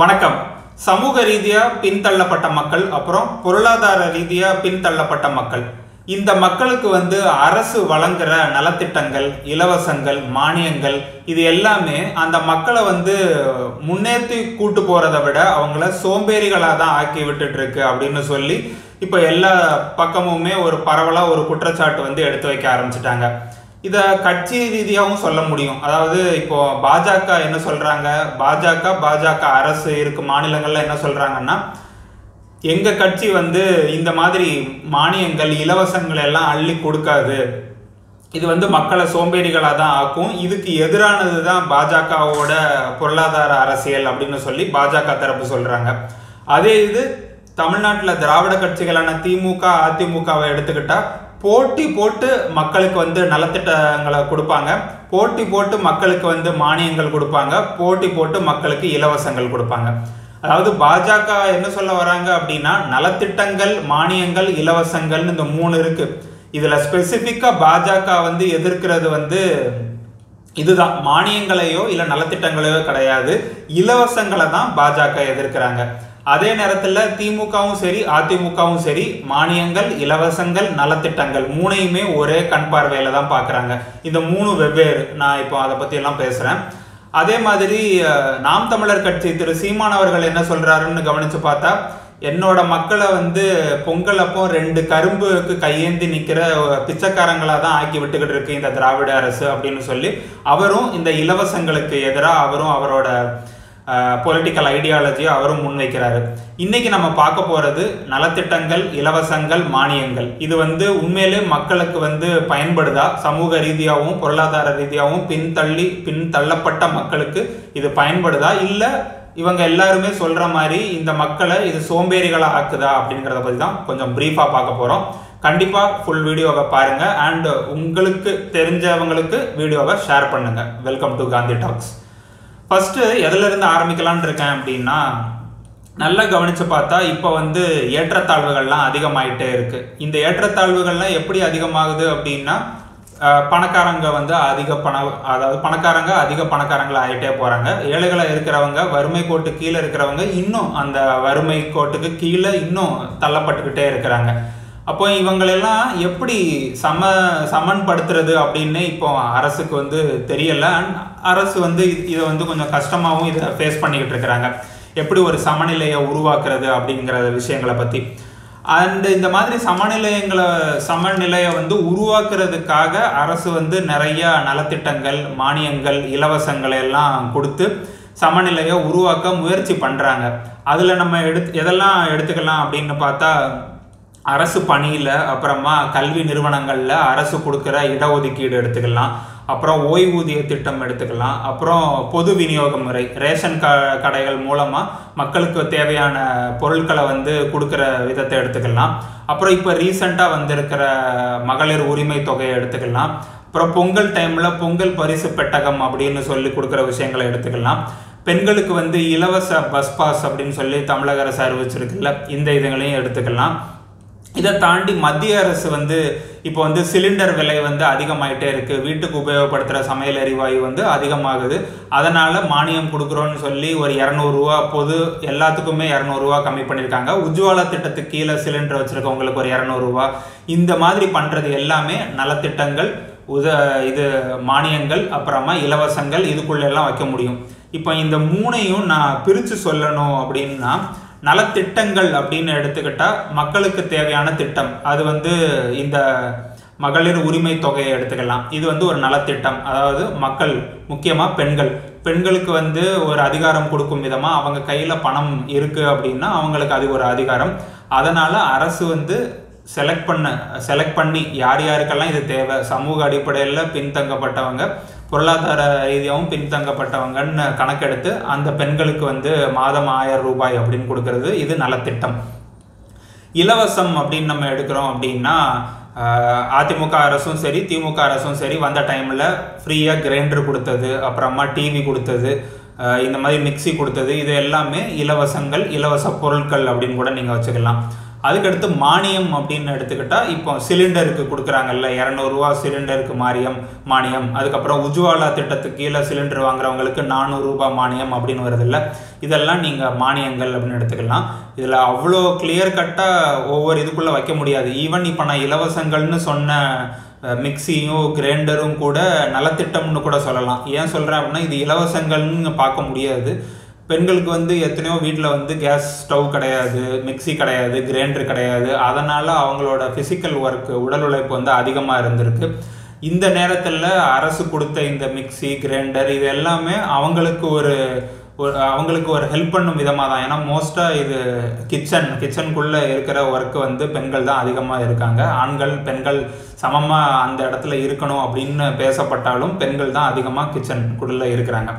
வணக்கம். சமூக ரீதியாக பின்தள்ளப்பட்ட மக்கள் அப்புறம் பொருளாதார ரீதியாக பின்தள்ளப்பட்ட மக்கள். இந்த மக்களுக்கு வந்து அரசு வழங்குற நலத்திட்டங்கள் இலவசங்கள் மானியங்கள் இது எல்லாமே அந்த மக்களை வந்து முன்னேற்றி கூட்டு போகிறத விட அவங்கள சோம்பேறிகளாக தான் ஆக்கி விட்டுட்டு இருக்கு அப்படின்னு சொல்லி இப்போ எல்லா பக்கமுமே ஒரு பரவலாக ஒரு குற்றச்சாட்டு வந்து எடுத்து வைக்க ஆரம்பிச்சிட்டாங்க. இதை கட்சி ரீதியாகவும் சொல்ல முடியும். அதாவது இப்போ பாஜக என்ன சொல்றாங்க? பாஜக பாஜக அரசு இருக்கு மாநிலங்கள்ல என்ன சொல்றாங்கன்னா எங்க கட்சி வந்து இந்த மாதிரி மானியங்கள் இலவசங்கள் எல்லாம் அள்ளி கொடுக்காது. இது வந்து மக்களை சோம்பேறிகளாக தான் ஆக்கும். இதுக்கு எதிரானது தான் பாஜகவோட பொருளாதார அரசியல் அப்படின்னு சொல்லி பாஜக தரப்பு சொல்றாங்க. அதே இது தமிழ்நாட்டில் திராவிட கட்சிகளான திமுக அதிமுகவை எடுத்துக்கிட்டா போட்டி போட்டு மக்களுக்கு வந்து நலத்திட்டங்களை கொடுப்பாங்க. போட்டி போட்டு மக்களுக்கு வந்து மானியங்கள் கொடுப்பாங்க. போட்டி போட்டு மக்களுக்கு இலவசங்கள் கொடுப்பாங்க. அதாவது பாஜக என்ன சொல்ல வராங்க அப்படின்னா நலத்திட்டங்கள் மானியங்கள் இலவசங்கள்னு இந்த மூணு இருக்கு. இதுல ஸ்பெசிஃபிக்காக பாஜக வந்து எதிர்க்கிறது வந்து இதுதான். மானியங்களையோ இல்லை நலத்திட்டங்களையோ கிடையாது. இலவசங்களை தான் பாஜக எதிர்க்கிறாங்க. அதே நேரத்தில் திமுகவும் சரி அதிமுகவும் சரி மானியங்கள் இலவசங்கள் நலத்திட்டங்கள் மூணையுமே ஒரே கண் பார்வையில் தான் பார்க்குறாங்க இந்த மூணு வெவ்வேறு நான் இப்போ அதை பற்றியெல்லாம் பேசுகிறேன் அதே மாதிரி நாம் தமிழர் கட்சி திரு சீமான் அவர்கள் என்ன சொல்கிறாருன்னு கவனித்து பார்த்தா என்னோட மக்களை வந்து பொங்கல் அப்போ ரெண்டு கரும்புக்கு கையேந்தி நிற்கிற பிச்சைக்காரங்களாக தான் ஆக்கி விட்டுக்கிட்டு இருக்கு இந்த திராவிட அரசு அப்படின்னு சொல்லி அவரும் இந்த இலவசங்களுக்கு எதிராக அவரும் அவரோட பொலிட்டிக்கல் ஐடியாலஜியை அவரும் முன்வைக்கிறாரு. இன்னைக்கு நம்ம பார்க்க போறது நலத்திட்டங்கள் இலவசங்கள் மானியங்கள். இது வந்து உண்மையிலே மக்களுக்கு வந்து பயன்படுதா? சமூக ரீதியாகவும் பொருளாதார ரீதியாகவும் பின்தள்ளி பின்தள்ளப்பட்ட மக்களுக்கு இது பயன்படுதா? இல்ல இவங்க எல்லாருமே சொல்ற மாதிரி இந்த மக்களை இது சோம்பேறிகளா ஆக்குதா அப்படிங்கிறத பத்தி தான் கொஞ்சம் ப்ரீஃபாக பார்க்க போறோம். கண்டிப்பா ஃபுல் வீடியோவை பாருங்க. அண்ட் உங்களுக்கு தெரிஞ்சவங்களுக்கு வீடியோவை ஷேர் பண்ணுங்க. Welcome to Gandhi talks first எதுலேருந்து இருந்து இருக்கேன் அப்படின்னா நல்லா கவனிச்சு பார்த்தா இப்போ வந்து ஏற்றத்தாழ்வுகள்லாம் அதிகமாயிட்டே இருக்குது இந்த ஏற்றத்தாழ்வுகள்லாம் எப்படி அதிகமாகுது அப்படின்னா பணக்காரங்க வந்து அதிக பண அதாவது பணக்காரங்க அதிக பணக்காரங்களா ஆகிட்டே போகிறாங்க ஏழைகளா இருக்கிறவங்க வறுமை கோட்டு கீழே இருக்கிறவங்க இன்னும் அந்த வறுமை கோட்டுக்கு கீழே இன்னும் தள்ளப்பட்டுக்கிட்டே இருக்கிறாங்க. அப்போ இவங்களெல்லாம் எப்படி சம சமன்படுத்துறது அப்படின்னு இப்போ அரசுக்கு வந்து தெரியல. அரசு வந்து இதை வந்து கொஞ்சம் கஷ்டமாகவும் இதை ஃபேஸ் பண்ணிக்கிட்டு இருக்கிறாங்க. எப்படி ஒரு சமநிலையை உருவாக்குறது அப்படிங்கிற விஷயங்களை பற்றி அண்ட் இந்த மாதிரி சமநிலையங்களை சமநிலையை வந்து உருவாக்குறதுக்காக அரசு வந்து நிறைய நலத்திட்டங்கள் மானியங்கள் இலவசங்களை எல்லாம் கொடுத்து சமநிலையை உருவாக்க முயற்சி பண்ணுறாங்க அதில் நம்ம எடுத்து எதெல்லாம் எடுத்துக்கலாம் அப்படின்னு பார்த்தா அரசு பணியில் அப்புறமா கல்வி நிறுவனங்களில் அரசு கொடுக்குற இடஒதுக்கீடு எடுத்துக்கலாம். அப்புறம் ஓய்வூதிய திட்டம் எடுத்துக்கலாம். அப்புறம் பொது விநியோக முறை ரேஷன் க கடைகள் மூலமாக மக்களுக்கு தேவையான பொருட்களை வந்து கொடுக்குற விதத்தை எடுத்துக்கலாம். அப்புறம் இப்போ ரீசண்டாக வந்திருக்கிற மகளிர் உரிமை தொகையை எடுத்துக்கலாம். அப்புறம் பொங்கல் டைமில் பொங்கல் பரிசு பெட்டகம் அப்படின்னு சொல்லி கொடுக்குற விஷயங்களை எடுத்துக்கலாம். பெண்களுக்கு வந்து இலவச பஸ் பாஸ் அப்படின்னு சொல்லி தமிழக அரசு அறிவிச்சிருக்குல்ல இந்த இதுங்களையும் எடுத்துக்கலாம். இதை தாண்டி மத்திய அரசு வந்து இப்போ வந்து சிலிண்டர் விலை வந்து அதிகமாயிட்டே இருக்குது வீட்டுக்கு உபயோகப்படுத்துகிற சமையல் எரிவாயு வந்து அதிகமாகுது. அதனால் மானியம் கொடுக்குறோன்னு சொல்லி ஒரு இரநூறுவா பொது எல்லாத்துக்குமே இரநூறுவா கம்மி பண்ணியிருக்காங்க. உஜ்வாலா திட்டத்துக்கு கீழே சிலிண்டர் வச்சுருக்கவங்களுக்கு ஒரு இரநூறுவா இந்த மாதிரி பண்ணுறது எல்லாமே நலத்திட்டங்கள் உத இது மானியங்கள் அப்புறமா இலவசங்கள் இதுக்குள்ளெல்லாம் வைக்க முடியும். இப்போ இந்த மூணையும் நான் பிரித்து சொல்லணும் அப்படின்னா நலத்திட்டங்கள் அப்படின்னு எடுத்துக்கிட்டால் மக்களுக்கு தேவையான திட்டம். அது வந்து இந்த மகளிர் உரிமை தொகையை எடுத்துக்கலாம். இது வந்து ஒரு நலத்திட்டம். அதாவது மக்கள் முக்கியமாக பெண்கள். பெண்களுக்கு வந்து ஒரு அதிகாரம் கொடுக்கும் விதமாக அவங்க கையில் பணம் இருக்குது அப்படின்னா அவங்களுக்கு அது ஒரு அதிகாரம். அதனால் அரசு வந்து செலக்ட் பண்ண செலக்ட் பண்ணி யார் யாருக்கெல்லாம் இது தேவை சமூக அடிப்படையில் பின்தங்கப்பட்டவங்க பொருளாதார ரீதியாகவும் பின்தங்கப்பட்டவங்கன்னு கணக்கெடுத்து அந்த பெண்களுக்கு வந்து மாதம் ஆயிரம் ரூபாய் அப்படின்னு கொடுக்கறது. இது நலத்திட்டம் இலவசம் அப்படின்னு நம்ம எடுக்கிறோம் அப்படின்னா அதிமுக அரசும் சரி திமுக அரசும் சரி வந்த டைமில் ஃப்ரீயாக கிரைண்டர் கொடுத்தது அப்புறமா டிவி கொடுத்தது இந்த மாதிரி மிக்ஸி கொடுத்தது இது எல்லாமே இலவசங்கள் இலவச பொருட்கள் அப்படின்னு கூட நீங்கள் வச்சுக்கலாம். அதுக்கடுத்து மானியம் அப்படின்னு எடுத்துக்கிட்டால் இப்போ சிலிண்டருக்கு கொடுக்குறாங்கல்ல இரநூறுவா சிலிண்டருக்கு மானியம் மானியம். அதுக்கப்புறம் உஜ்வாலா திட்டத்துக்கு கீழே சிலிண்டர் வாங்குறவங்களுக்கு நானூறுரூபா மானியம் அப்படின்னு வருதில்ல. இதெல்லாம் நீங்கள் மானியங்கள் அப்படின்னு எடுத்துக்கலாம். இதில் அவ்வளோ கிளியர் கட்டாக ஒவ்வொரு இதுக்குள்ளே வைக்க முடியாது. ஈவன் இப்போ நான் இலவசங்கள்னு சொன்ன மிக்சியும் கிரைண்டரும் கூட நலத்திட்டம்னு கூட சொல்லலாம். ஏன் சொல்கிறேன் அப்படின்னா இது இலவசங்கள்னு பார்க்க முடியாது. பெண்களுக்கு வந்து எத்தனையோ வீட்டில் வந்து கேஸ் ஸ்டவ் கிடையாது மிக்சி கிடையாது கிரைண்டர் கிடையாது. அதனால் அவங்களோட ஃபிசிக்கல் ஒர்க் உடல் உழைப்பு வந்து அதிகமாக இருந்திருக்கு. இந்த நேரத்தில் அரசு கொடுத்த இந்த மிக்சி கிரைண்டர் இது எல்லாமே அவங்களுக்கு ஒரு ஒரு அவங்களுக்கு ஒரு ஹெல்ப் பண்ணும் விதமாக தான். ஏன்னா மோஸ்ட்டாக இது கிச்சன் கிச்சனுக்குள்ளே இருக்கிற ஒர்க்கு வந்து பெண்கள் தான் அதிகமாக இருக்காங்க. ஆண்கள் பெண்கள் சமமாக அந்த இடத்துல இருக்கணும் அப்படின்னு பேசப்பட்டாலும் பெண்கள் தான் அதிகமாக கிச்சனுக்குள்ளே இருக்கிறாங்க.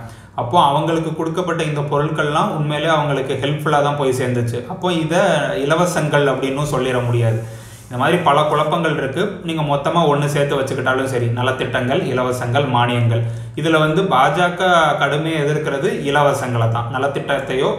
அப்போ அவங்களுக்கு கொடுக்கப்பட்ட இந்த பொருட்கள்லாம் உண்மையிலே அவங்களுக்கு ஹெல்ப்ஃபுல்லாக தான் போய் சேர்ந்துச்சு. அப்போ இதை இலவசங்கள் அப்படின்னும் சொல்லிட முடியாது. இந்த மாதிரி பல குழப்பங்கள் இருக்குது நீங்கள் மொத்தமாக ஒன்று சேர்த்து வச்சுக்கிட்டாலும் சரி நலத்திட்டங்கள் இலவசங்கள் மானியங்கள். இதில் வந்து பாஜக கடுமையாக எதிர்க்கிறது இலவசங்களை தான். நலத்திட்டத்தையோ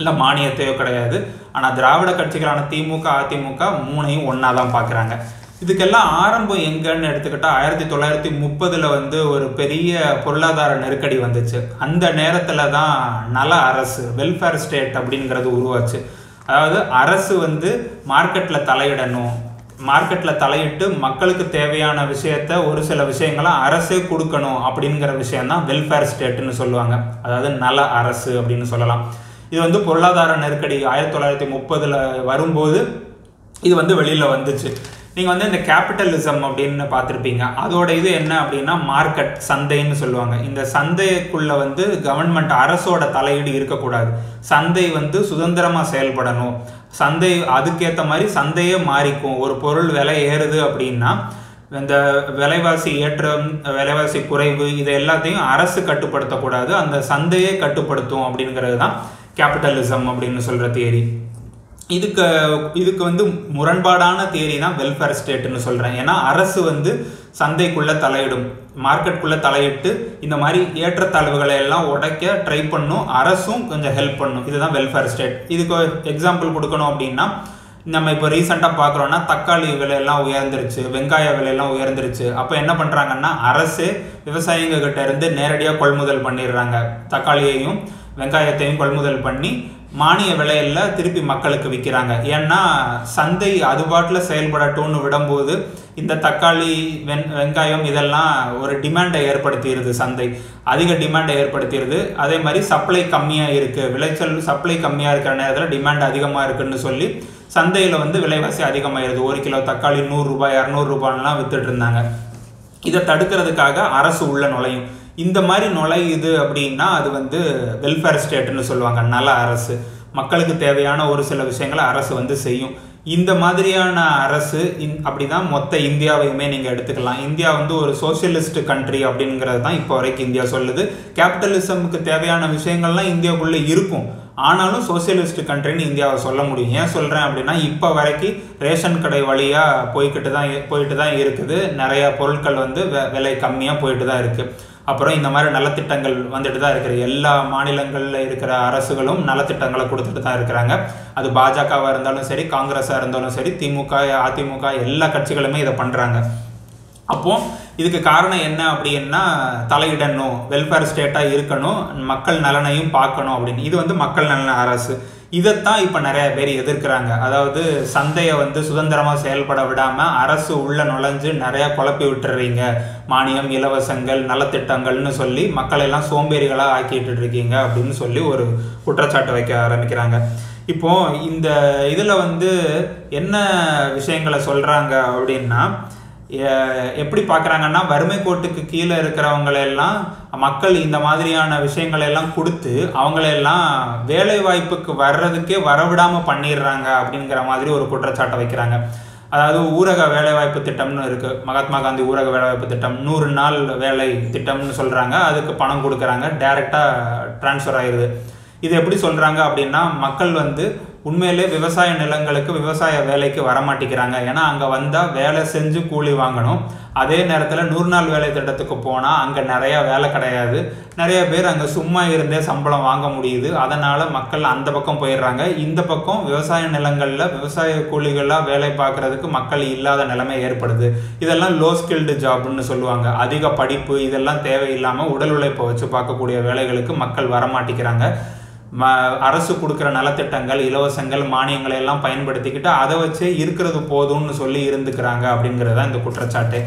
இல்லை மானியத்தையோ கிடையாது. ஆனால் திராவிட கட்சிகளான திமுக அதிமுக மூணையும் ஒன்றா தான் பார்க்குறாங்க இதுக்கெல்லாம் ஆரம்பம் எங்கன்னு எடுத்துக்கிட்டால் ஆயிரத்தி தொள்ளாயிரத்தி முப்பதில் வந்து ஒரு பெரிய பொருளாதார நெருக்கடி வந்துச்சு. அந்த நேரத்தில் தான் நல அரசு வெல்ஃபேர் ஸ்டேட் அப்படிங்கிறது உருவாச்சு. அதாவது அரசு வந்து மார்க்கெட்டில் தலையிடணும். மார்க்கெட்டில் தலையிட்டு மக்களுக்கு தேவையான விஷயத்த ஒரு சில விஷயங்களை அரசே கொடுக்கணும் அப்படிங்கிற விஷயம் தான் வெல்ஃபேர் ஸ்டேட்டுன்னு சொல்லுவாங்க. அதாவது நல அரசு அப்படின்னு சொல்லலாம். இது வந்து பொருளாதார நெருக்கடி ஆயிரத்தி தொள்ளாயிரத்தி முப்பதில் வரும்போது இது வந்து வெளியில் வந்துச்சு. நீங்கள் வந்து இந்த கேபிட்டலிசம் அப்படின்னு பார்த்துருப்பீங்க. அதோட இது என்ன அப்படின்னா மார்க்கெட் சந்தைன்னு சொல்லுவாங்க. இந்த சந்தைக்குள்ள வந்து கவர்மெண்ட் அரசோட தலையீடு இருக்கக்கூடாது. சந்தை வந்து சுதந்திரமாக செயல்படணும். சந்தை அதுக்கேற்ற மாதிரி சந்தையே மாறிக்கும். ஒரு பொருள் விலை ஏறுது அப்படின்னா இந்த விலைவாசி ஏற்றம் விலைவாசி குறைவு இது எல்லாத்தையும் அரசு கட்டுப்படுத்தக்கூடாது. அந்த சந்தையே கட்டுப்படுத்தும் அப்படிங்கிறது தான் கேபிட்டலிசம் அப்படின்னு சொல்கிற தியரி இதுக்கு இதுக்கு வந்து முரண்பாடான தேரி தான் வெல்ஃபேர் ஸ்டேட்னு சொல்கிறேன் ஏன்னா அரசு வந்து சந்தைக்குள்ளே தலையிடும். மார்க்கெட்டுக்குள்ளே தலையிட்டு இந்த மாதிரி ஏற்றத்தாழ்வுகளை எல்லாம் உடைக்க ட்ரை பண்ணும். அரசும் கொஞ்சம் ஹெல்ப் பண்ணும். இதுதான் வெல்ஃபேர் ஸ்டேட் இதுக்கு எக்ஸாம்பிள் கொடுக்கணும் அப்படின்னா நம்ம இப்போ ரீசெண்டாக பார்க்குறோன்னா தக்காளி விலையெல்லாம் உயர்ந்துருச்சு. வெங்காய விலையெல்லாம் உயர்ந்துருச்சு. அப்போ என்ன பண்ணுறாங்கன்னா அரசு விவசாயிங்க கிட்ட இருந்து நேரடியாக கொள்முதல் பண்ணிடுறாங்க. தக்காளியையும் வெங்காயத்தையும் கொள்முதல் பண்ணி மானிய விலையில திருப்பி மக்களுக்கு விற்கிறாங்க ஏன்னா சந்தை அது பாட்டில் செயல்படட்டும்னு விடும்போது இந்த தக்காளி வெங் வெங்காயம் இதெல்லாம் ஒரு டிமாண்டை ஏற்படுத்திடுது சந்தை. அதிக டிமாண்டை ஏற்படுத்திடுது அதே மாதிரி சப்ளை கம்மியாக இருக்குது விளைச்சல் சப்ளை கம்மியாக இருக்கிற நேரத்தில் டிமாண்ட் அதிகமாக இருக்குன்னு சொல்லி சந்தையில் வந்து விலைவாசி அதிகமாகிடுது ஒரு கிலோ தக்காளி நூறுரூபா இரநூறுபான்லாம் வித்துட்டு இருந்தாங்க. இதை தடுக்கிறதுக்காக அரசு உள்ள நுழையும். இந்த மாதிரி நுழையுது அப்படின்னா அது வந்து வெல்ஃபேர் ஸ்டேட்னு சொல்லுவாங்க நல்ல அரசு. மக்களுக்கு தேவையான ஒரு சில விஷயங்களை அரசு வந்து செய்யும். இந்த மாதிரியான அரசு இன் அப்படிதான் மொத்த இந்தியாவையுமே நீங்கள் எடுத்துக்கலாம். இந்தியா வந்து ஒரு சோசியலிஸ்ட் கண்ட்ரி அப்படிங்கிறது தான் இப்போ வரைக்கும் இந்தியா சொல்லுது. கேபிட்டலிசமுக்கு தேவையான விஷயங்கள்லாம் இந்தியாவுக்குள்ளே இருக்கும். ஆனாலும் சோசியலிஸ்ட் கண்ட்ரின்னு இந்தியாவை சொல்ல முடியும். ஏன் சொல்கிறேன் அப்படின்னா இப்போ வரைக்கும் ரேஷன் கடை வழியாக போய்கிட்டு தான் போயிட்டு தான் இருக்குது. நிறையா பொருட்கள் வந்து விலை கம்மியாக போயிட்டு தான் இருக்குது அப்புறம் இந்த மாதிரி நலத்திட்டங்கள் வந்துட்டு தான் இருக்கிற எல்லா மாநிலங்களில் இருக்கிற அரசுகளும் நலத்திட்டங்களை கொடுத்துட்டு தான் இருக்கிறாங்க. அது பாஜகவாக இருந்தாலும் சரி காங்கிரஸாக இருந்தாலும் சரி திமுக அதிமுக எல்லா கட்சிகளுமே இதை பண்ணுறாங்க அப்போ இதுக்கு காரணம் என்ன அப்படின்னா தலையிடணும் வெல்ஃபேர் ஸ்டேட்டாக இருக்கணும் மக்கள் நலனையும் பார்க்கணும் அப்படின்னு. இது வந்து மக்கள் நலன அரசு. இதைத்தான் இப்போ நிறைய பேர் எதிர்க்கிறாங்க. அதாவது சந்தையை வந்து சுதந்திரமாக செயல்பட விடாமல் அரசு உள்ள நுழைஞ்சு நிறையா குழப்பி விட்டுறீங்க. மானியம் இலவசங்கள் நலத்திட்டங்கள்னு சொல்லி மக்களை எல்லாம் சோம்பேறிகளாக ஆக்கிட்டு இருக்கீங்க அப்படின்னு சொல்லி ஒரு குற்றச்சாட்டு வைக்க ஆரம்பிக்கிறாங்க. இப்போ இந்த இதில் வந்து என்ன விஷயங்களை சொல்கிறாங்க அப்படின்னா எப்படி பார்க்குறாங்கன்னா வறுமை கோட்டுக்கு கீழே இருக்கிறவங்களெல்லாம் மக்கள் இந்த மாதிரியான விஷயங்களெல்லாம் கொடுத்து அவங்களெல்லாம் வேலை வாய்ப்புக்கு வர்றதுக்கே வரவிடாமல் பண்ணிடுறாங்க அப்படிங்கிற மாதிரி ஒரு குற்றச்சாட்டை வைக்கிறாங்க. அதாவது ஊரக வேலைவாய்ப்பு திட்டம்னு இருக்குது மகாத்மா காந்தி ஊரக வேலைவாய்ப்பு திட்டம். நூறு நாள் வேலை திட்டம்னு சொல்கிறாங்க அதுக்கு பணம் கொடுக்குறாங்க. டைரெக்டாக ட்ரான்ஸ்ஃபர் ஆயிடுது இது எப்படி சொல்கிறாங்க அப்படின்னா மக்கள் வந்து உண்மையிலே விவசாய நிலங்களுக்கு விவசாய வேலைக்கு வரமாட்டேங்கிறாங்க. ஏன்னா அங்கே வந்தால் வேலை செஞ்சு கூலி வாங்கணும். அதே நேரத்தில் நூறு நாள் வேலை திட்டத்துக்கு போனால் அங்கே நிறையா வேலை கிடையாது. நிறைய பேர் அங்கே சும்மா இருந்தே சம்பளம் வாங்க முடியுது. அதனால் மக்கள் அந்த பக்கம் போயிடுறாங்க. இந்த பக்கம் விவசாய நிலங்களில் விவசாய கூலிகளாக வேலை பார்க்குறதுக்கு மக்கள் இல்லாத நிலைமை ஏற்படுது. இதெல்லாம் லோ ஸ்கில்டு ஜாப்னு சொல்லுவாங்க. அதிக படிப்பு இதெல்லாம் தேவையில்லாமல் உடல் உழைப்பை வச்சு பார்க்கக்கூடிய வேலைகளுக்கு மக்கள் வரமாட்டேங்கிறாங்க. ம அரசு கொடுக்குற நலத்திட்டங்கள் இலவசங்கள் மானியங்களை எல்லாம் பயன்படுத்திக்கிட்டு அதை வச்சு இருக்கிறது போதும்னு சொல்லி இருந்துக்கிறாங்க அப்படிங்கிறது தான் இந்த குற்றச்சாட்டு.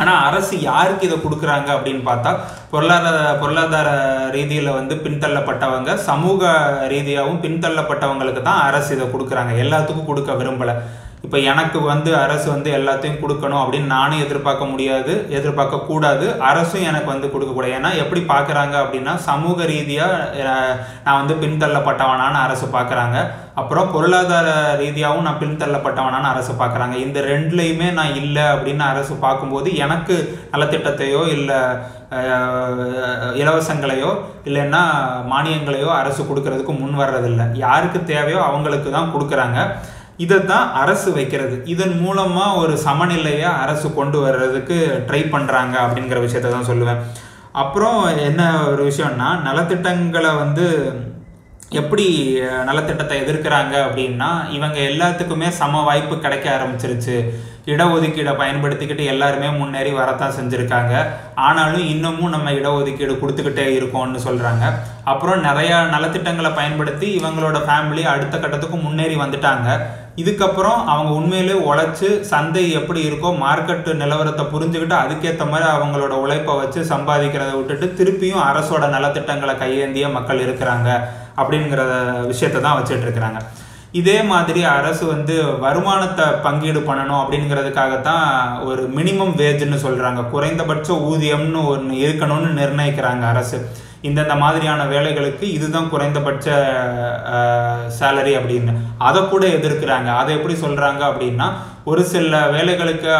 ஆனால் அரசு யாருக்கு இதை கொடுக்குறாங்க அப்படின்னு பார்த்தா பொருளாதார பொருளாதார ரீதியில் வந்து பின்தள்ளப்பட்டவங்க சமூக ரீதியாகவும் பின்தள்ளப்பட்டவங்களுக்கு தான் அரசு இதை கொடுக்குறாங்க. எல்லாத்துக்கும் கொடுக்க விரும்பலை. இப்போ எனக்கு வந்து அரசு வந்து எல்லாத்தையும் கொடுக்கணும் அப்படின்னு நானும் எதிர்பார்க்க முடியாது எதிர்பார்க்க கூடாது. அரசும் எனக்கு வந்து கொடுக்கக்கூடாது ஏன்னா எப்படி பார்க்குறாங்க அப்படின்னா சமூக ரீதியாக நான் வந்து பின்தள்ளப்பட்டவனான அரசு பார்க்குறாங்க. அப்புறம் பொருளாதார ரீதியாகவும் நான் பின்தள்ளப்பட்டவனான அரசு பார்க்குறாங்க. இந்த ரெண்டுலேயுமே நான் இல்லை அப்படின்னு அரசு பார்க்கும்போது எனக்கு நலத்திட்டத்தையோ இல்லை இலவசங்களையோ இல்லைன்னா மானியங்களையோ அரசு கொடுக்கறதுக்கு முன் வர்றதில்லை. யாருக்கு தேவையோ அவங்களுக்கு தான் கொடுக்குறாங்க. இதை தான் அரசு வைக்கிறது. இதன் மூலமாக ஒரு சமநிலையை அரசு கொண்டு வர்றதுக்கு ட்ரை பண்ணுறாங்க அப்படிங்கிற விஷயத்த தான் சொல்லுவேன். அப்புறம் என்ன ஒரு விஷயம்னா நலத்திட்டங்களை வந்து எப்படி நலத்திட்டத்தை எதிர்க்கிறாங்க அப்படின்னா இவங்க எல்லாத்துக்குமே சம வாய்ப்பு கிடைக்க ஆரம்பிச்சிருச்சு. இடஒதுக்கீடை பயன்படுத்திக்கிட்டு எல்லாருமே முன்னேறி வரத்தான் செஞ்சுருக்காங்க. ஆனாலும் இன்னமும் நம்ம இடஒதுக்கீடு கொடுத்துக்கிட்டே இருக்கோம்னு சொல்கிறாங்க அப்புறம் நிறையா நலத்திட்டங்களை பயன்படுத்தி இவங்களோட ஃபேமிலி அடுத்த கட்டத்துக்கு முன்னேறி வந்துட்டாங்க. இதுக்கப்புறம் அவங்க உண்மையிலே உழைச்சி சந்தை எப்படி இருக்கோ மார்க்கெட்டு நிலவரத்தை புரிஞ்சுக்கிட்டு அதுக்கேற்ற மாதிரி அவங்களோட உழைப்பை வச்சு சம்பாதிக்கிறத விட்டுட்டு திருப்பியும் அரசோட நலத்திட்டங்களை கையேந்திய மக்கள் இருக்கிறாங்க. அப்படிங்கிற விஷயத்தை தான் வச்சுட்டு இருக்கிறாங்க. இதே மாதிரி அரசு வந்து வருமானத்தை பங்கீடு பண்ணணும் அப்படிங்கிறதுக்காகத்தான் ஒரு மினிமம் வேஜ்னு சொல்கிறாங்க குறைந்தபட்ச ஊதியம்னு ஒன்று இருக்கணும்னு நிர்ணயிக்கிறாங்க அரசு. இந்தந்த மாதிரியான வேலைகளுக்கு இதுதான் குறைந்தபட்ச சேலரி அப்படின்னு. அதை கூட எதிர்க்கிறாங்க. அதை எப்படி சொல்கிறாங்க அப்படின்னா ஒரு சில வேலைகளுக்கு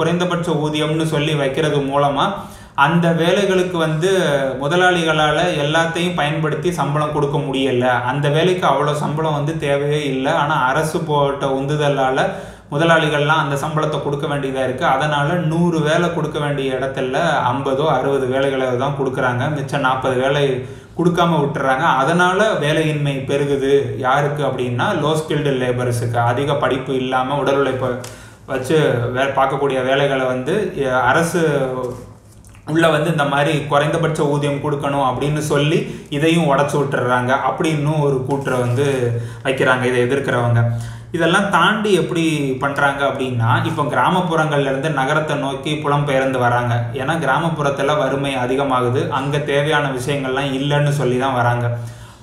குறைந்தபட்ச ஊதியம்னு சொல்லி வைக்கிறது மூலமாக அந்த வேலைகளுக்கு வந்து முதலாளிகளால் எல்லாத்தையும் பயன்படுத்தி சம்பளம் கொடுக்க முடியல. அந்த வேலைக்கு அவ்வளோ சம்பளம் வந்து தேவையே இல்லை. ஆனால் அரசு போட்ட உந்துதலால் முதலாளிகள்லாம் அந்த சம்பளத்தை கொடுக்க வேண்டியதாக இருக்குது அதனால் நூறு வேலை கொடுக்க வேண்டிய இடத்துல ஐம்பதோ அறுபது வேலைகளை தான் கொடுக்குறாங்க. மிச்சம் நாற்பது வேலை கொடுக்காம விட்டுறாங்க. அதனால் வேலையின்மை பெருகுது. யாருக்கு அப்படின்னா லோ ஸ்கில்டு லேபர்ஸுக்கு அதிக படிப்பு இல்லாமல் உடல் உழைப்பை வச்சு வே பார்க்கக்கூடிய வேலைகளை வந்து அரசு உள்ளே வந்து இந்த மாதிரி குறைந்தபட்ச ஊதியம் கொடுக்கணும் அப்படின்னு சொல்லி இதையும் உடச்சி விட்டுறாங்க. அப்படின்னு ஒரு கூற்றை வந்து வைக்கிறாங்க இதை எதிர்க்கிறவங்க. இதெல்லாம் தாண்டி எப்படி பண்ணுறாங்க அப்படின்னா இப்போ கிராமப்புறங்கள்லேருந்து நகரத்தை நோக்கி புலம்பெயர்ந்து வராங்க. ஏன்னா கிராமப்புறத்தில் வறுமை அதிகமாகுது. அங்கே தேவையான விஷயங்கள்லாம் இல்லைன்னு சொல்லி தான் வராங்க.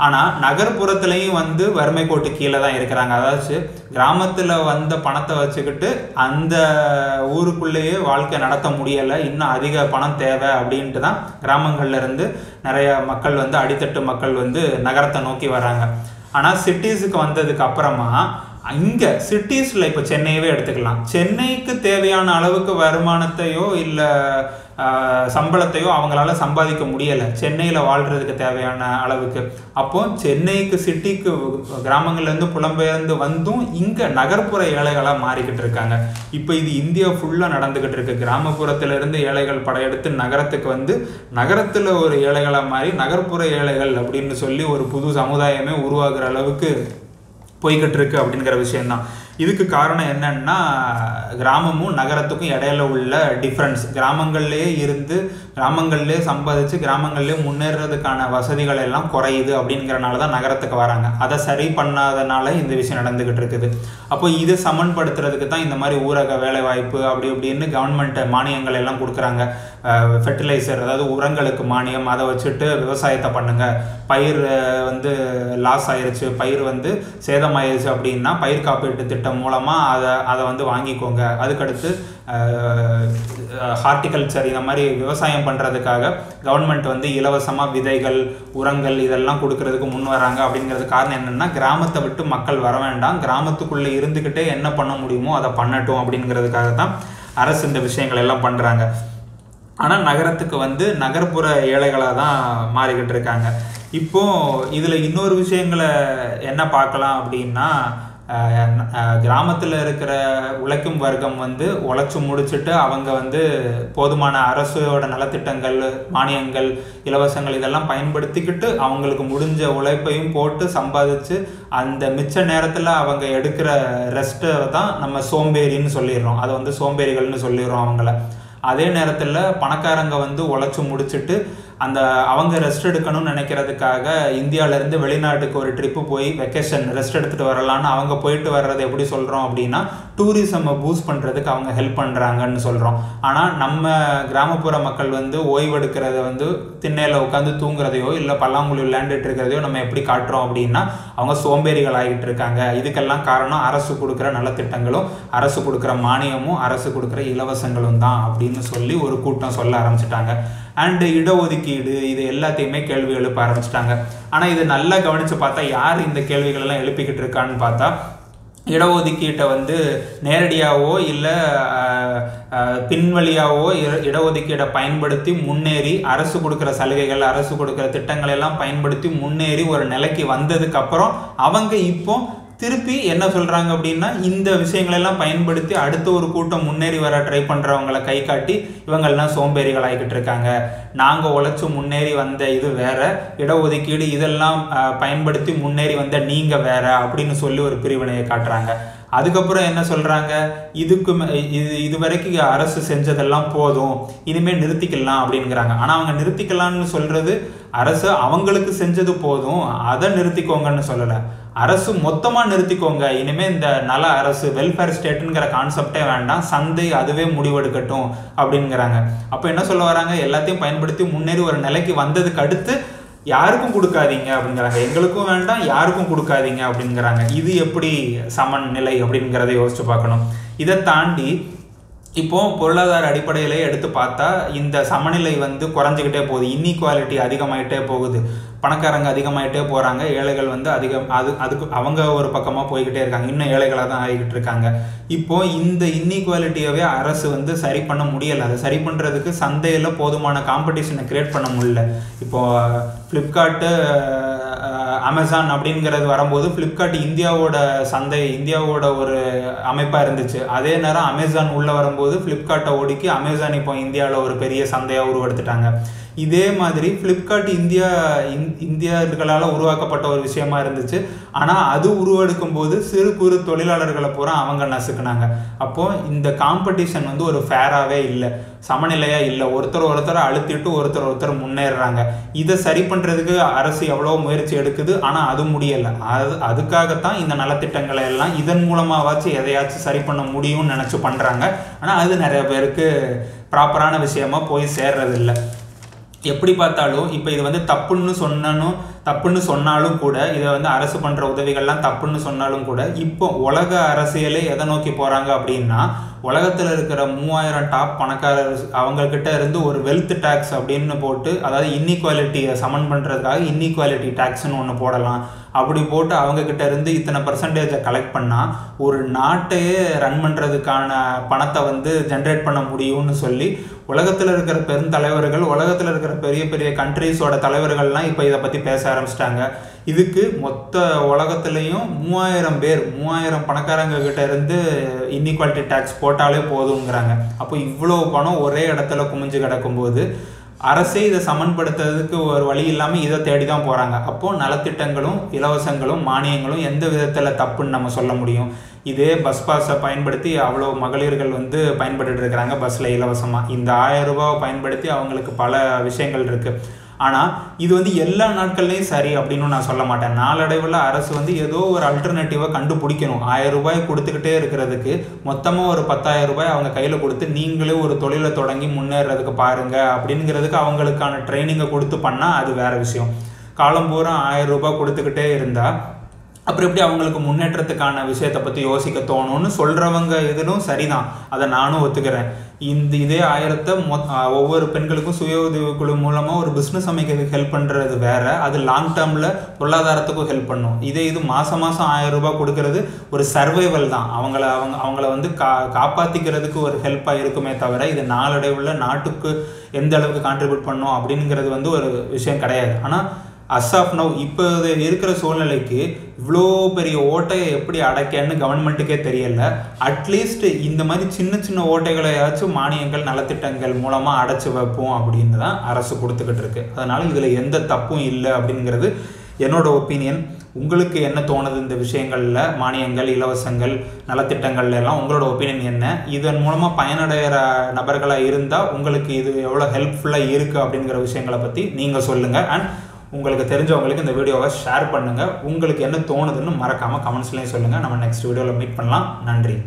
ஆனால் நகர்ப்புறத்துலேயும் வந்து வறுமை கோட்டு கீழே தான் இருக்கிறாங்க. அதாவது கிராமத்தில் வந்த பணத்தை வச்சுக்கிட்டு அந்த ஊருக்குள்ளேயே வாழ்க்கை நடத்த முடியலை. இன்னும் அதிக பணம் தேவை அப்படின்ட்டு தான் கிராமங்களில் இருந்து நிறைய மக்கள் வந்து அடித்தட்டு மக்கள் வந்து நகரத்தை நோக்கி வராங்க ஆனால் சிட்டிஸுக்கு வந்ததுக்கு அப்புறமா இங்கே சிட்டிஸில் இப்போ சென்னையவே எடுத்துக்கலாம். சென்னைக்கு தேவையான அளவுக்கு வருமானத்தையோ இல்லை சம்பளத்தையும் அவங்களால சம்பாதிக்க முடியலை. சென்னையில் வாழ்கிறதுக்கு தேவையான அளவுக்கு. அப்போ சென்னைக்கு சிட்டிக்கு கிராமங்கள்லேருந்து புலம்பெயர்ந்து வந்தும் இங்கே நகர்ப்புற ஏழைகளாக மாறிக்கிட்டு இருக்காங்க. இப்போ இது இந்தியா ஃபுல்லாக நடந்துக்கிட்டு இருக்கு. கிராமப்புறத்திலிருந்து ஏழைகள் படையெடுத்து நகரத்துக்கு வந்து நகரத்தில் ஒரு ஏழைகளாக மாறி நகர்ப்புற ஏழைகள் அப்படின்னு சொல்லி ஒரு புது சமுதாயமே உருவாகிற அளவுக்கு போய்கிட்டு இருக்கு அப்படிங்கிற விஷயம்தான். இதுக்கு காரணம் என்னன்னா கிராமமும் நகரத்துக்கும் இடையில உள்ள டிஃப்ரென்ஸ் கிராமங்கள்லேயே இருந்து கிராமங்கள்லேயே சம்பாதிச்சு கிராமங்கள்லேயே முன்னேறதுக்கான வசதிகள் எல்லாம் குறையுது அப்படிங்கிறனால தான் நகரத்துக்கு வராங்க. அதை சரி பண்ணாதனால இந்த விஷயம் நடந்துகிட்டு இருக்குது. அப்போ இதை சமன்படுத்துறதுக்கு தான் இந்த மாதிரி ஊரக வேலைவாய்ப்பு அப்படி இப்படின்னு கவர்மெண்ட் மானியங்கள் எல்லாம் கொடுக்குறாங்க. ஃபெர்டிலைசர் அதாவது உரங்களுக்கு மானியம் அதை வச்சுட்டு விவசாயத்தை பண்ணுங்க. பயிர் வந்து லாஸ் ஆயிடுச்சு பயிர் வந்து சேதமாயிருச்சு அப்படின்னா பயிர் காப்பீட்டு திட்டம் மூலமாக அதை அதை வந்து வாங்கிக்கோங்க. அதுக்கடுத்து ஹார்டிகல்ச்சர் இந்த மாதிரி விவசாயம் பண்ணுறதுக்காக கவர்மெண்ட் வந்து இலவசமாக விதைகள் உரங்கள் இதெல்லாம் கொடுக்கறதுக்கு முன் வராங்க. அப்படிங்கிறது காரணம் என்னென்னா கிராமத்தை விட்டு மக்கள் வர வேண்டாம். கிராமத்துக்குள்ளே இருந்துக்கிட்டே என்ன பண்ண முடியுமோ அதை பண்ணட்டும் அப்படிங்கிறதுக்காக தான் அரசு இந்த விஷயங்கள் எல்லாம் பண்ணுறாங்க ஆனால் நகரத்துக்கு வந்து நகர்ப்புற ஏழைகளாக தான் மாறிக்கிட்டு இருக்காங்க இப்போ இதில் இன்னொரு விஷயங்களை என்ன பார்க்கலாம் அப்படின்னா கிராமத்தில் இருக்கிற உழைக்கும் வர்க்கம் வந்து உழைச்சி முடிச்சுட்டு அவங்க வந்து போதுமான அரசோட நலத்திட்டங்கள் மானியங்கள் இலவசங்கள் இதெல்லாம் பயன்படுத்திக்கிட்டு அவங்களுக்கு முடிஞ்ச உழைப்பையும் போட்டு சம்பாதிச்சு அந்த மிச்ச நேரத்தில் அவங்க எடுக்கிற ரெஸ்ட்டை தான் நம்ம சோம்பேறின்னு சொல்லிடுறோம். அதை வந்து சோம்பேறிகள்னு சொல்லிடுறோம் அவங்கள. அதே நேரத்தில் பணக்காரங்க வந்து உழைச்சி முடிச்சுட்டு அந்த அவங்க ரெஸ்ட் எடுக்கணும்னு நினைக்கிறதுக்காக இந்தியாவிலேருந்து வெளிநாட்டுக்கு ஒரு ட்ரிப்பு போய் வெக்கேஷன் ரெஸ்ட் எடுத்துகிட்டு வரலான்னு அவங்க போயிட்டு வர்றது எப்படி சொல்கிறோம் அப்படின்னா டூரிசமை பூஸ்ட் பண்ணுறதுக்கு அவங்க ஹெல்ப் பண்ணுறாங்கன்னு சொல்கிறோம் ஆனால் நம்ம கிராமப்புற மக்கள் வந்து ஓய்வெடுக்கிறத வந்து திண்ணையில் உட்காந்து தூங்குறதையோ இல்லை பல்லாங்குழி விளையாண்டுட்டு இருக்கிறதையோ நம்ம எப்படி காட்டுறோம் அப்படின்னா அவங்க சோம்பேறிகள் ஆகிட்டு இருக்காங்க. இதுக்கெல்லாம் காரணம் அரசு கொடுக்குற நலத்திட்டங்களும் அரசு கொடுக்குற மானியமும் அரசு கொடுக்குற இலவசங்களும் தான் அப்படின்னு சொல்லி ஒரு கூட்டம் சொல்ல ஆரம்பிச்சிட்டாங்க. அண்டு இடஒதுக்கீடு இது எல்லாத்தையுமே கேள்வி எழுப்ப ஆரம்பிச்சிட்டாங்க. ஆனால் இது நல்லா கவனித்து பார்த்தா யார் இந்த கேள்விகள் எல்லாம் எழுப்பிக்கிட்டு இருக்கான்னு பார்த்தா இடஒதுக்கீட்டை வந்து நேரடியாகவோ இல்லை பின்வழியாகவோ இடஒதுக்கீட்டை பயன்படுத்தி முன்னேறி அரசு கொடுக்குற சலுகைகள் அரசு கொடுக்குற திட்டங்களை எல்லாம் பயன்படுத்தி முன்னேறி ஒரு நிலைக்கு வந்ததுக்கப்புறம் அவங்க இப்போ திருப்பி என்ன சொல்கிறாங்க அப்படின்னா இந்த விஷயங்களெல்லாம் பயன்படுத்தி அடுத்த ஒரு கூட்டம் முன்னேறி வர ட்ரை பண்ணுறவங்கள கை காட்டி இவங்கெல்லாம் சோம்பேறிகளாகிக்கிட்டு இருக்காங்க. நாங்கள் உழைச்சி முன்னேறி வந்த இது வேற இடஒதுக்கீடு இதெல்லாம் பயன்படுத்தி முன்னேறி வந்த நீங்கள் வேற அப்படின்னு சொல்லி ஒரு பிரிவினையை காட்டுறாங்க. அதுக்கப்புறம் என்ன சொல்கிறாங்க இதுக்கு இது இது வரைக்கும் அரசு செஞ்சதெல்லாம் போதும் இனிமேல் நிறுத்திக்கலாம் அப்படிங்கிறாங்க. ஆனால் அவங்க நிறுத்திக்கலாம்னு சொல்கிறது அரசு அவங்களுக்கு செஞ்சது போதும் அதை நிறுத்திக்கோங்கன்னு சொல்லலை. அரசு மொத்தமாக நிறுத்திக்கோங்க. இனிமேல் இந்த நல அரசு வெல்ஃபேர் ஸ்டேட்டுங்கிற கான்செப்டே வேண்டாம். சந்தை அதுவே முடிவெடுக்கட்டும் அப்படிங்கிறாங்க. அப்போ என்ன சொல்ல வராங்க? எல்லாத்தையும் பயன்படுத்தி முன்னேறி ஒரு நிலைக்கு வந்ததுக்கு அடுத்து யாருக்கும் கொடுக்காதீங்க அப்படிங்கிறாங்க. எங்களுக்கும் வேண்டாம் யாருக்கும் கொடுக்காதீங்க அப்படிங்கிறாங்க. இது எப்படி சமநிலை அப்படிங்கிறத யோசிச்சு பார்க்கணும். இதை தாண்டி இப்போ பொருளாதார அடிப்படையிலே எடுத்து பார்த்தா இந்த சமநிலை வந்து குறைஞ்சிக்கிட்டே போகுது. இன்இக்வாலிட்டி அதிகமாயிட்டே போகுது. பணக்காரங்க அதிகமாயிட்டே போகிறாங்க ஏழைகள் வந்து அதிகம் அது அதுக்கு அவங்க ஒரு பக்கமாக போய்கிட்டே இருக்காங்க. இன்னும் ஏழைகளாக தான் ஆகிக்கிட்டு இருக்காங்க. இப்போ இந்த இன்இக்வாலிட்டியவே அரசு வந்து சரி பண்ண முடியலை. அதை சரி பண்ணுறதுக்கு சந்தையில் போதுமான காம்படிஷனை க்ரியேட் பண்ண முடியல. இப்போது ஃப்ளிப்கார்ட்டு அமேசான் அப்படிங்கிறது வரும்போது ஃப்ளிப்கார்ட் இந்தியாவோட சந்தை இந்தியாவோட ஒரு அமைப்பாக இருந்துச்சு. அதே நேரம் அமேசான் உள்ளே வரும்போது ஃப்ளிப்கார்ட்டை ஒடுக்கி அமேசான் இப்போ இந்தியாவில் ஒரு பெரிய சந்தையாக உருவெடுத்துட்டாங்க. இதே மாதிரி ஃப்ளிப்கார்ட் இந்தியா இந்தியர்களால் உருவாக்கப்பட்ட ஒரு விஷயமா இருந்துச்சு. ஆனால் அது உருவெடுக்கும் போது சிறு குறு தொழிலாளர்களை பூரா அவங்க நசுக்குனாங்க. அப்போது இந்த காம்படிஷன் வந்து ஒரு ஃபேராகவே இல்லை. சமநிலையாக இல்லை. ஒருத்தர் ஒருத்தரை அழுத்திட்டு ஒருத்தர் ஒருத்தர் முன்னேறுறாங்க. இதை சரி பண்ணுறதுக்கு அரசு எவ்வளோ முயற்சி எடுக்குது. ஆனால் அது முடியலை. அது அதுக்காகத்தான் இந்த நலத்திட்டங்களை எல்லாம் இதன் மூலமாகவாச்சும் எதையாச்சும் சரி பண்ண முடியும்னு நினச்சி பண்ணுறாங்க ஆனால் அது நிறைய பேருக்கு ப்ராப்பரான விஷயமா போய் சேர்றதில்லை. எப்படி பார்த்தாலும் இப்போ இது வந்து தப்புன்னு சொன்னாலும் தப்புன்னு சொன்னாலும் கூட இதை வந்து அரசு பண்ணுற உதவிகள்லாம் தப்புன்னு சொன்னாலும் கூட இப்போ உலக அரசியலே எதை நோக்கி போகிறாங்க அப்படின்னா உலகத்தில் இருக்கிற மூவாயிரம் டாப் பணக்காரர் அவங்கக்கிட்ட இருந்து ஒரு வெல்த் டேக்ஸ் அப்படின்னு போட்டு அதாவது இன்இக்வாலிட்டியை சமன் பண்ணுறதுக்காக இன்இக்வாலிட்டி டேக்ஸ்னு ஒன்று போடலாம். அப்படி போட்டு அவங்கக்கிட்ட இருந்து இத்தனை பர்சன்டேஜை கலெக்ட் பண்ணால் ஒரு நாட்டையே ரன் பண்ணுறதுக்கான பணத்தை வந்து ஜென்ரேட் பண்ண முடியும்னு சொல்லி உலகத்தில் இருக்கிற பெருந்தலைவர்கள் உலகத்தில் இருக்கிற பெரிய பெரிய கண்ட்ரீஸோட தலைவர்கள்லாம் இப்போ இதை பற்றி பேச ஆரம்பிச்சிட்டாங்க. இதுக்கு மொத்த உலகத்துலேயும் மூவாயிரம் பேர் மூவாயிரம் பணக்காரங்க கிட்ட இருந்து இன்இக்வாலிட்டி டேக்ஸ் போட்டாலே போதுங்கிறாங்க அப்போ இவ்வளோ பணம் ஒரே இடத்துல குமிஞ்சு கிடக்கும்போது அரசே இதை சமன்படுத்துறதுக்கு ஒரு வழி இல்லாமல் இதை தேடி தான் போகிறாங்க அப்போது நலத்திட்டங்களும் இலவசங்களும் மானியங்களும் எந்த விதத்தில் தப்புன்னு நம்ம சொல்ல முடியும். இதே பஸ் பாஸை பயன்படுத்தி அவ்வளோ மகளிர்கள் வந்து பயன்பட்டு இருக்கிறாங்க பஸ்ஸில் இலவசமாக இந்த ஆயிரம் ரூபாவை பயன்படுத்தி அவங்களுக்கு பல விஷயங்கள் இருக்குது ஆனால் இது வந்து எல்லா நாட்கள்லையும் சரி அப்படின்னு நான் சொல்ல மாட்டேன். நாளடைவில் அரசு வந்து ஏதோ ஒரு அல்டர்னேட்டிவாக கண்டுபிடிக்கணும். ஆயிரம் ரூபாய் கொடுத்துக்கிட்டே இருக்கிறதுக்கு மொத்தமாக ஒரு பத்தாயிரம் ரூபாய் அவங்க கையில் கொடுத்து நீங்களே ஒரு தொழிலை தொடங்கி முன்னேறதுக்கு பாருங்க அப்படிங்கிறதுக்கு அவங்களுக்கான ட்ரைனிங்கை கொடுத்து பண்ணால் அது வேறு விஷயம். காலம் பூரா ஆயிரம் ரூபாய் கொடுத்துக்கிட்டே இருந்தால் அப்புறம் எப்படி அவங்களுக்கு முன்னேற்றத்துக்கான விஷயத்தை பற்றி யோசிக்க தோணும்னு சொல்கிறவங்க இதிலும் சரிதான். அதை நானும் ஒத்துக்கிறேன். இந்த இதே ஆயிரத்தை மொ ஒவ்வொரு பெண்களுக்கும் சுய உதவி குழு மூலமாக ஒரு பிஸ்னஸ் அமைக்கிறதுக்கு ஹெல்ப் பண்ணுறது வேறு. அது லாங் டேர்மில் பொருளாதாரத்துக்கும் ஹெல்ப் பண்ணும். இதே இது மாதம் மாதம் ஆயிரம் ரூபாய் கொடுக்கறது ஒரு சர்வைவல் தான். அவங்கள அவங்க அவங்கள வந்து கா காப்பாற்றிக்கிறதுக்கு ஒரு ஹெல்ப்பாக இருக்குமே தவிர இது நாளடைவில் நாட்டுக்கு எந்த அளவுக்கு கான்ட்ரிபியூட் பண்ணும் அப்படிங்கிறது வந்து ஒரு விஷயம் கிடையாது. ஆனால் அஸ் ஆஃப் நவ் இப்போ இருக்கிற சூழ்நிலைக்கு இவ்வளோ பெரிய ஓட்டையை எப்படி அடைக்கன்னு கவர்மெண்ட்டுக்கே தெரியல. அட்லீஸ்ட் இந்த மாதிரி சின்ன சின்ன ஓட்டைகளையாச்சும் மானியங்கள் நலத்திட்டங்கள் மூலமாக அடைச்சி வைப்போம் அப்படின்னு தான் அரசு கொடுத்துக்கிட்டு இருக்கு. அதனால் இதில் எந்த தப்பும் இல்லை அப்படிங்கிறது என்னோட ஒப்பீனியன் உங்களுக்கு என்ன தோணுது இந்த விஷயங்களில்? மானியங்கள் இலவசங்கள் நலத்திட்டங்கள்ல எல்லாம் உங்களோட ஒப்பீனியன் என்ன? இதன் மூலமாக பயனடைகிற நபர்களாக இருந்தால் உங்களுக்கு இது எவ்வளோ ஹெல்ப்ஃபுல்லாக இருக்குது அப்படிங்கிற விஷயங்களை பற்றி நீங்கள் சொல்லுங்கள் அண்ட் உங்களுக்கு தெரிஞ்சவங்களுக்கு இந்த வீடியோவை ஷேர் பண்ணுங்கள் உங்களுக்கு என்ன தோணுதுன்னு மறக்காமல் கமெண்ட்ஸ்லேயும் சொல்லுங்கள் நம்ம நெக்ஸ்ட் வீடியோவில் மீட் பண்ணலாம். நன்றி.